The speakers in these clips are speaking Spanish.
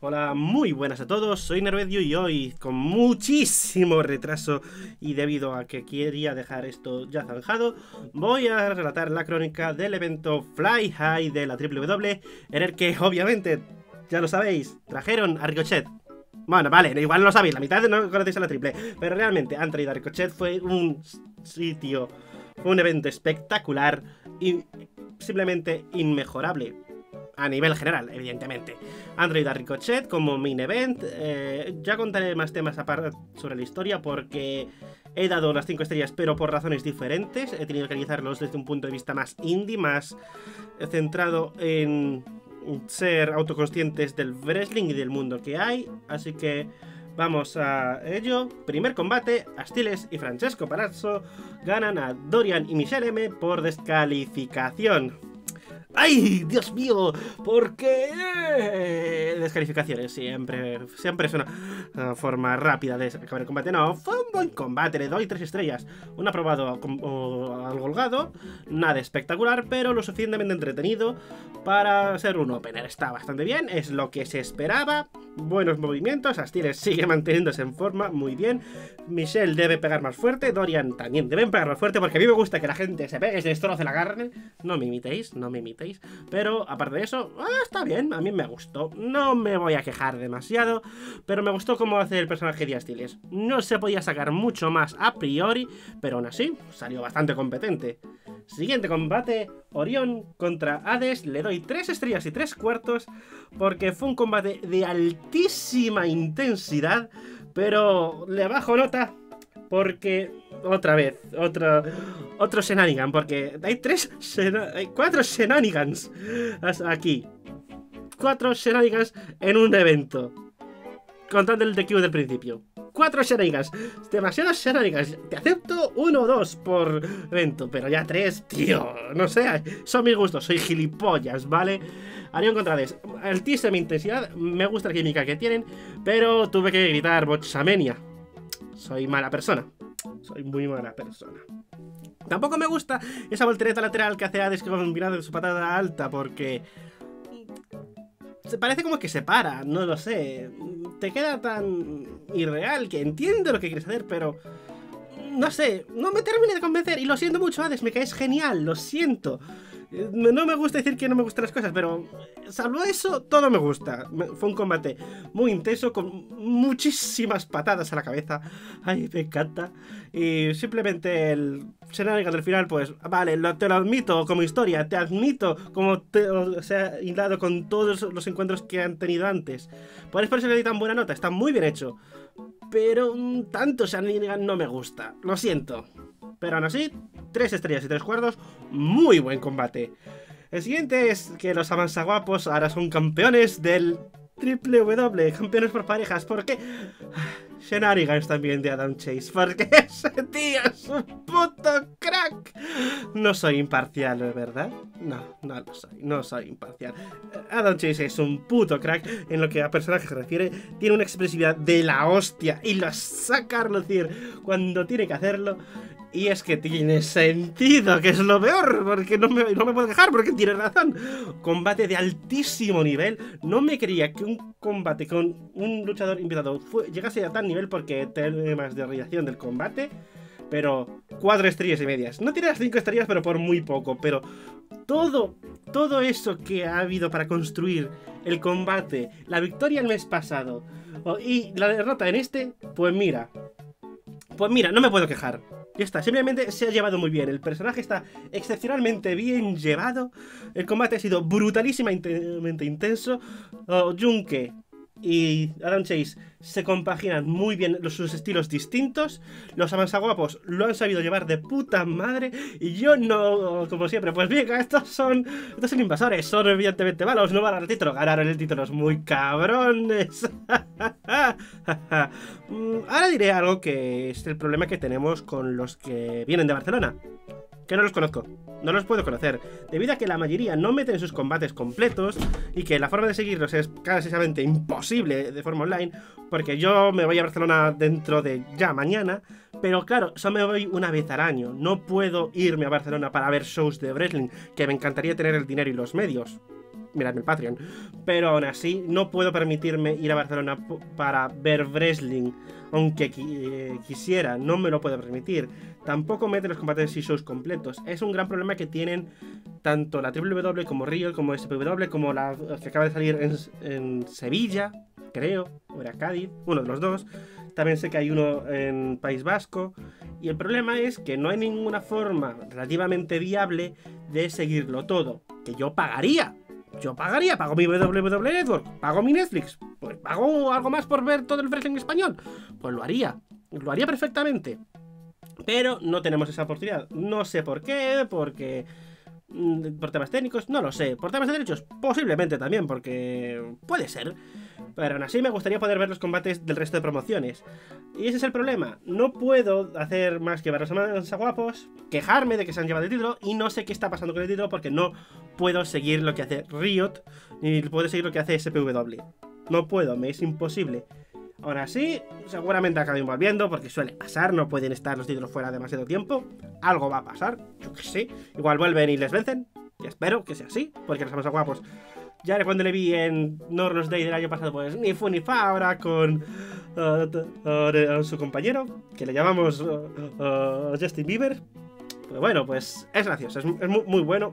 Hola, muy buenas a todos, soy Nervedio y hoy, con muchísimo retraso y debido a que quería dejar esto ya zanjado, voy a relatar la crónica del evento Fly High de la WWE, en el que obviamente, ya lo sabéis, trajeron a Ricochet. Bueno, vale, igual no lo sabéis, la mitad no conocéis a la triple, pero realmente han traído a Ricochet, fue un sitio, fue un evento espectacular y simplemente inmejorable a nivel general, evidentemente. Android a Ricochet como main event. Eh, ya contaré más temas aparte sobre la historia porque he dado las 5 estrellas, pero por razones diferentes. He tenido que analizarlos desde un punto de vista más indie, más centrado en ser autoconscientes del wrestling y del mundo que hay. Así que vamos a ello. Primer combate, Astiles y Francesco Palazzo ganan a Dorian y Michelle M por descalificación. ¡Ay, Dios mío! ¿Por qué? Descalificaciones, siempre, siempre es una forma rápida de acabar el combate. No, fue un buen combate, le doy tres estrellas. Un aprobado al holgado, nada espectacular, pero lo suficientemente entretenido para ser un opener. Está bastante bien, es lo que se esperaba. Buenos movimientos, Astiles sigue manteniéndose en forma, muy bien. Michelle debe pegar más fuerte, Dorian también deben pegar más fuerte, porque a mí me gusta que la gente se pegue y se destroce la carne. No me imitéis, no me imitéis. Pero aparte de eso, ah, está bien, a mí me gustó. No me voy a quejar demasiado, pero me gustó cómo hace el personaje de Astiles. No se podía sacar mucho más a priori, pero aún así salió bastante competente. Siguiente combate, Orión contra Hades. Le doy 3 estrellas y 3 cuartos porque fue un combate de altísima intensidad, pero le bajo nota porque, otra vez, otro, otro shenanigan, porque hay tres, hay cuatro shenanigans aquí. Cuatro shenanigans en un evento. Contando el DQ del principio. Cuatro shenanigans. Demasiados shenanigans. Te acepto uno o dos por evento, pero ya tres, tío. No sé, son mis gustos. Soy gilipollas, ¿vale? Arión Contrades. Altísima intensidad. Me gusta la química que tienen, pero tuve que gritar Bochamenia soy mala persona. Soy muy mala persona. Tampoco me gusta esa voltereta lateral que hace Hades combinado de su patada alta porque... Se parece como que se para, no lo sé. Te queda tan irreal que entiendo lo que quieres hacer, pero... No sé, no me termine de convencer. Y lo siento mucho, Hades, me caes genial, lo siento. No me gusta decir que no me gustan las cosas, pero salvo eso, todo me gusta. Fue un combate muy intenso, con muchísimas patadas a la cabeza. Ay, me encanta. Y simplemente el shenanigan del final, pues, vale, te lo admito como historia, te admito como te, se ha hilado con todos los encuentros que han tenido antes. Por eso le di tan buena nota, está muy bien hecho. Pero tanto shenanigan no me gusta, lo siento. Pero aún así, 3 estrellas y 3 cuartos, muy buen combate. El siguiente es que los guapos ahora son campeones del Triple W, campeones por parejas, porque Shenanigans también de Adam Chase, porque ese tío es un puto crack. No soy imparcial, ¿verdad? No, no lo soy, no soy imparcial. Adam Chase es un puto crack en lo que a personaje se refiere, tiene una expresividad de la hostia y lo saca a relucir cuando tiene que hacerlo. Y es que tiene sentido, que es lo peor, porque no me, no me puedo quejar, porque tiene razón. Combate de altísimo nivel. No me creía que un combate con un luchador invitado llegase a tal nivel porque temas de radiación del combate. Pero cuatro estrellas y medias. No tiene las cinco estrellas, pero por muy poco. Pero todo, todo eso que ha habido para construir el combate, la victoria el mes pasado y la derrota en este, pues mira. Pues mira, no me puedo quejar. Ya está, simplemente se ha llevado muy bien. El personaje está excepcionalmente bien llevado. El combate ha sido brutalísimamente intenso. Oh, Junke y Adam Chase se compaginan muy bien sus estilos distintos. Los avanzaguapos lo han sabido llevar de puta madre. Y yo no, como siempre, pues bien, estos son. Estos son invasores, son evidentemente malos, no van al título. Ganaron el título, es muy cabrones. Mm, ahora diré algo que es el problema que tenemos con los que vienen de Barcelona que no los conozco, no los puedo conocer, debido a que la mayoría no meten sus combates completos y que la forma de seguirlos es casi imposible de forma online, porque yo me voy a Barcelona dentro de ya mañana, pero claro, solo me voy una vez al año, no puedo irme a Barcelona para ver shows de wrestling, que me encantaría tener el dinero y los medios. miradme el Patreon. Pero aún así, no puedo permitirme ir a Barcelona para ver wrestling. Aunque eh, quisiera, no me lo puedo permitir. Tampoco mete los combates y shows completos. Es un gran problema que tienen tanto la WWE como Rio, como SPW, como la que acaba de salir en, en Sevilla, creo, o era Cádiz, uno de los dos. También sé que hay uno en País Vasco. Y el problema es que no hay ninguna forma relativamente viable de seguirlo todo. Que yo pagaría. Yo pagaría, pago mi WWE Network, pago mi Netflix, pues pago algo más por ver todo el wrestling español. Pues lo haría. Lo haría perfectamente. Pero no tenemos esa oportunidad. No sé por qué, porque mm, por temas técnicos, no lo sé. Por temas de derechos, posiblemente también, porque puede ser. Pero aún así me gustaría poder ver los combates del resto de promociones. Y ese es el problema. No puedo hacer más que ver los a guapos, quejarme de que se han llevado el título y no sé qué está pasando con el título porque no puedo seguir lo que hace Riot ni puedo seguir lo que hace SPW. No puedo, me es imposible. Aún así, seguramente acaben volviendo porque suele pasar, no pueden estar los títulos fuera demasiado tiempo. Algo va a pasar, yo que sé. Igual vuelven y les vencen. Y espero que sea así, porque los a guapos ya cuando le vi en Norlos Day del año pasado, pues ni fu ni fa ahora con uh, su compañero, que le llamamos uh, Justin Bieber. Pero bueno, pues es gracioso, es, muy, bueno.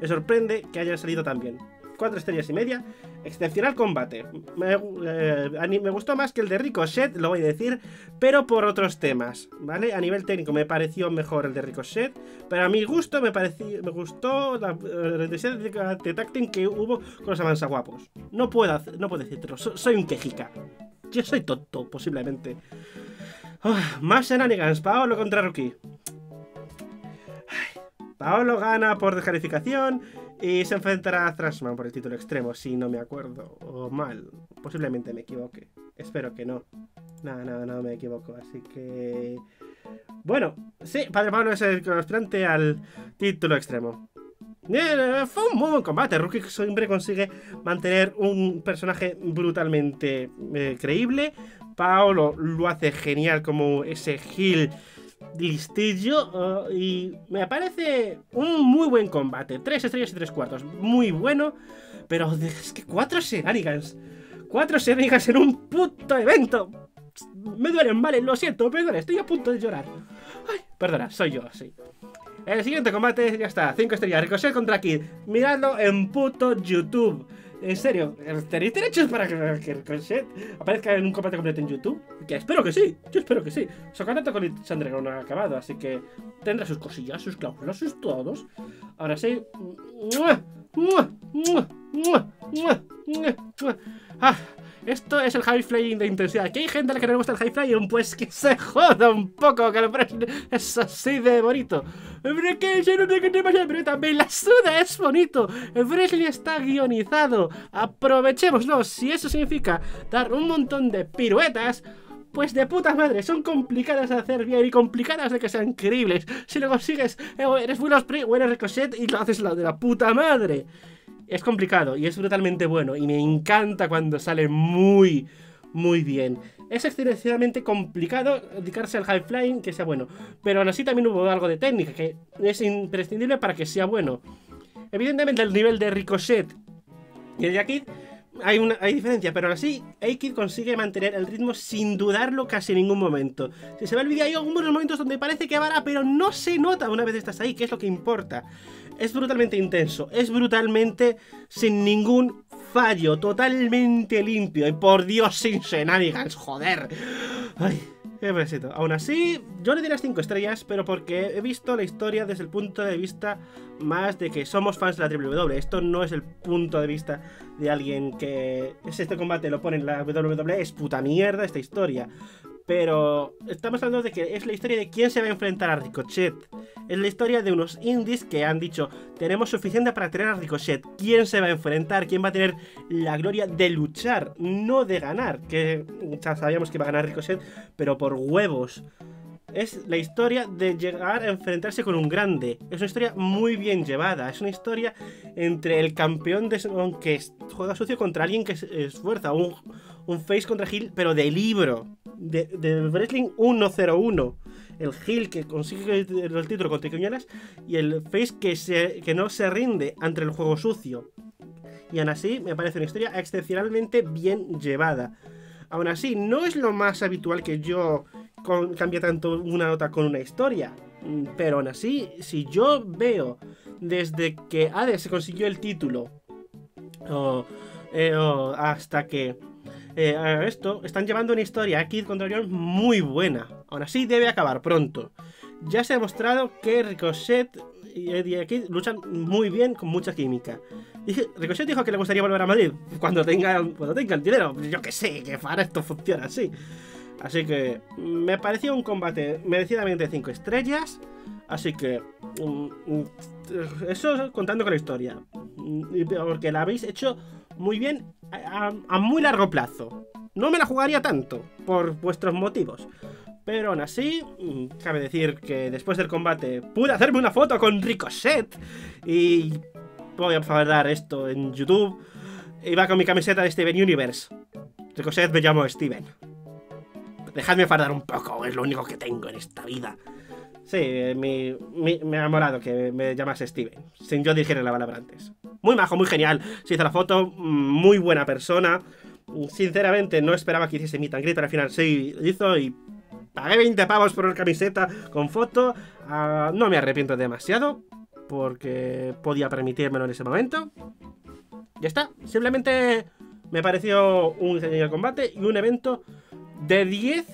Me sorprende que haya salido tan bien. Cuatro estrellas y media. Excepcional combate. Me, eh, me, gustó más que el de Ricochet, lo voy a decir, pero por otros temas, ¿vale? A nivel técnico me pareció mejor el de Ricochet, pero a mi gusto me pareció, me gustó la rendición eh, de, de tacting que hubo con los guapos No puedo, no puedo decirlo, soy un quejica. Yo soy tonto, posiblemente. Ah, más shenanigans, Paolo contra Rookie. Paolo gana por descalificación y se enfrentará a Thrashman por el título extremo, si no me acuerdo. O mal. Posiblemente me equivoque. Espero que no. No, no, no me equivoco. Así que... Bueno, sí, Padre Pablo es el aspirante al título extremo. Eh, fue un muy buen combate. Rookie siempre consigue mantener un personaje brutalmente eh, creíble. Paolo lo hace genial como ese heel listillo uh, y me parece un muy buen combate. Tres estrellas y tres cuartos. Muy bueno. Pero es que cuatro shenanigans. Cuatro shenanigans en un puto evento. Me duelen, vale, lo siento, perdona, estoy a punto de llorar. Ay, perdona, soy yo, sí. El siguiente combate ya está, cinco estrellas, Ricochet contra Kid. Miradlo en puto YouTube. En serio, ¿tenéis derechos para que, que aparezca en un combate completo en YouTube? Que espero que sí, yo espero que sí. Su contrato con Sandra no ha acabado, así que tendrá sus cosillas, sus cláusulas, sus todos. Ahora sí. Ah, esto es el high flying de intensidad. ¿Que hay gente a la que no le gusta el high flying? Pues que se joda un poco, que es así de bonito. Pero que pero también la suda es bonito. El wrestling está guionizado. Aprovechémoslo. Si eso significa dar un montón de piruetas, pues de puta madre, son complicadas de hacer bien y complicadas de que sean creíbles. Si lo consigues, eh, eres Will Ospreay o eres Ricochet y lo haces la de la puta madre. Es complicado y es brutalmente bueno y me encanta cuando sale muy, muy bien. Es excesivamente complicado dedicarse al high flying que sea bueno, pero aún así también hubo algo de técnica que es imprescindible para que sea bueno. Evidentemente el nivel de Ricochet y el Yakid hay, una, hay diferencia, pero aún así Aikid consigue mantener el ritmo sin dudarlo casi en ningún momento. Si se ve el vídeo hay algunos momentos donde parece que va, pero no se nota una vez estás ahí, que es lo que importa es brutalmente intenso, es brutalmente sin ningún fallo, totalmente limpio. Y por Dios, sin shenanigans, joder. Ay, besito. Aún así, yo le di las 5 estrellas, pero porque he visto la historia desde el punto de vista más de que somos fans de la WWE. Esto no es el punto de vista de alguien que es este combate lo pone en la WWE. Es puta mierda esta historia. Pero estamos hablando de que es la historia de quién se va a enfrentar a Ricochet. Es la historia de unos indies que han dicho, tenemos suficiente para tener a Ricochet. ¿Quién se va a enfrentar? ¿Quién va a tener la gloria de luchar? No de ganar. Que ya sabíamos que iba a ganar Ricochet, pero por huevos. Es la historia de llegar a enfrentarse con un grande. Es una historia muy bien llevada. Es una historia entre el campeón de que juega sucio contra alguien que se esfuerza. Un, un face contra Hill, pero de libro de, de Wrestling 101. El Hill que consigue el, título contra Quiñones y el Face que, se, que no se rinde ante el juego sucio. y aún así me parece una historia excepcionalmente bien llevada. Aún así, no es lo más habitual que yo cambie tanto una nota con una historia. Mm, pero aún así, si yo veo desde que Hades se consiguió el título eh, hasta que eh, esto, están llevando una historia aquí contra Orion muy buena. Aún así, debe acabar pronto. Ya se ha demostrado que Ricochet y Eddie aquí luchan muy bien con mucha química. Y Ricochet dijo que le gustaría volver a Madrid cuando tengan, cuando tengan dinero. Yo que sé, que para esto funciona así. Así que me pareció un combate merecidamente 5 estrellas. Así que mm, mm, eso contando con la historia. Mm, porque la habéis hecho muy bien a, muy largo plazo. No me la jugaría tanto por vuestros motivos. Pero aún así, cabe decir que después del combate pude hacerme una foto con Ricochet. Y voy a dar esto en YouTube. Iba con mi camiseta de Steven Universe. Ricochet me llamo Steven. Dejadme fardar un poco, es lo único que tengo en esta vida. Sí, me ha molado que me llamas Steven, sin yo dirigir la palabra antes. Muy majo, muy genial. Se hizo la foto, muy buena persona. Sinceramente, no esperaba que hiciese mi tan pero al final sí hizo y pagué 20 pavos por una camiseta con foto. Ah, no me arrepiento demasiado, porque podía permitírmelo en ese momento. Ya está, simplemente me pareció un genial combate y un evento de 10.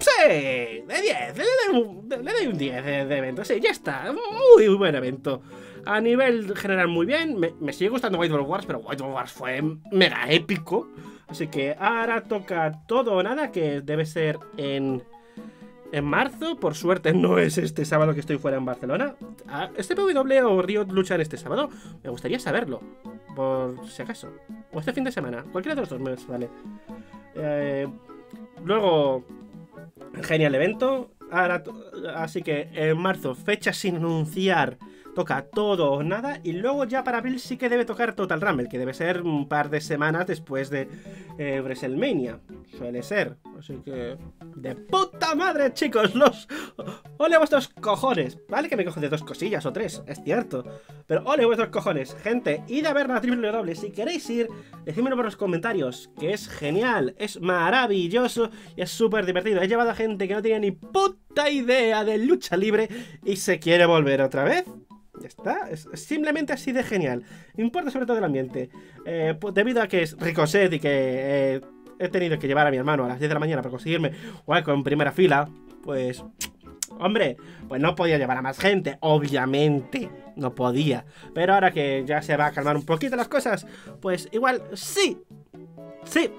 Sí, de 10, le doy un, 10 de, evento, sí, ya está, muy buen evento. A nivel general muy bien, me, sigue gustando White Wars, pero White Wars fue mega épico. Así que ahora toca todo o nada, que debe ser en en marzo. Por suerte no es este sábado que estoy fuera en Barcelona. Ah, ¿Este PW o Río luchan este sábado? Me gustaría saberlo, por si acaso. O este fin de semana, cualquiera de los dos meses, vale. Eh, luego, genial evento. Ahora, así que en marzo, fecha sin anunciar toca todo o nada. Y luego ya para abril sí que debe tocar Total Rumble, que debe ser un par de semanas después de eh, WrestleMania. Suele ser. Así que... ¡De puta madre, chicos! ¡Los... ¡Ole vuestros cojones! Vale que me cojo de dos cosillas o tres, es cierto. Pero ole vuestros cojones. Gente, id a ver la doble. Si queréis ir, decídmelo por los comentarios. Que es genial, es maravilloso y es súper divertido. He llevado a gente que no tenía ni puta idea de lucha libre y se quiere volver otra vez. Ya está, es simplemente así de genial. Importa sobre todo el ambiente. Eh, pues debido a que es Ricochet y que eh, he tenido que llevar a mi hermano a las 10 de la mañana para conseguirme hueco en primera fila, pues... Hombre, pues no podía llevar a más gente, obviamente, no podía. Pero ahora que ya se va a calmar un poquito las cosas, pues igual sí, sí.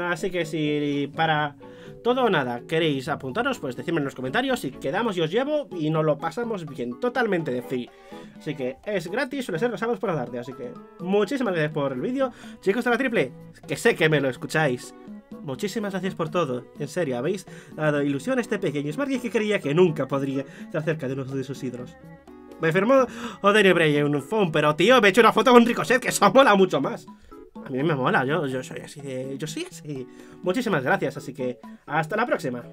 Así que si para todo o nada, ¿queréis apuntaros? Pues decidme en los comentarios y quedamos y os llevo y nos lo pasamos bien, totalmente de free. Así que es gratis, suele ser los sábados por la tarde, así que muchísimas gracias por el vídeo. Chicos de la triple, que sé que me lo escucháis. Muchísimas gracias por todo, en serio, habéis dado ilusión a este pequeño Smarty que creía que nunca podría estar cerca de uno de sus hidros. Me firmó Oderio Bray en un phone, pero tío, me he hecho una foto con Ricochet, que eso mola mucho más. A mí me mola, yo, yo soy así de... Yo soy así. Muchísimas gracias, así que hasta la próxima.